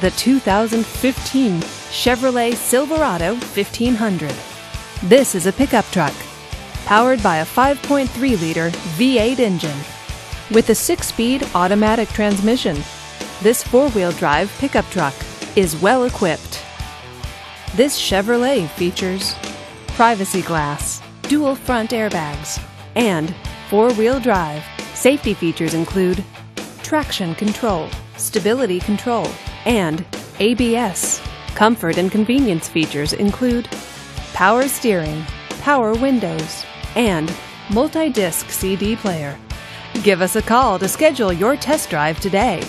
the 2015 Chevrolet Silverado 1500. This is a pickup truck powered by a 5.3 liter V8 engine with a six speed automatic transmission. This four wheel drive pickup truck is well equipped. This Chevrolet features privacy glass, dual front airbags, and four wheel drive. Safety features include traction control, stability control, and ABS. Comfort and convenience features include power steering, power windows, and multi disc CD player. Give us a call to schedule your test drive today.